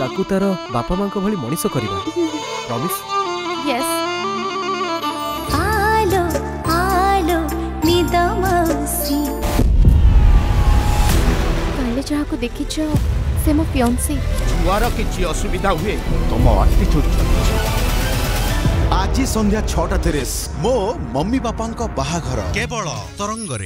ତାକୁ ତାର ବାପା ମାଙ୍କ ଭଳି ମଣିଷ କରିବା। ପ୍ରମିସ୍ ୟେସ୍ ଆଲୋ ଆଲୋ ନିଦ ମାଉସୀ। କାଲି ଯାହାକୁ ଦେଖିଛ ସେ ମୋ ପିଅନ୍ସି ଛୁଆର କିଛି ଅସୁବିଧା ହୁଏ? ତମ ଆଟିଚ୍ୟୁଡ୍ ଆଜି ସନ୍ଧ୍ୟା ଛଅଟା ତିରିଶ ମୋ ମମି ବାପାଙ୍କ ବାହାଘର। କେବଳ ତରଙ୍ଗରେ।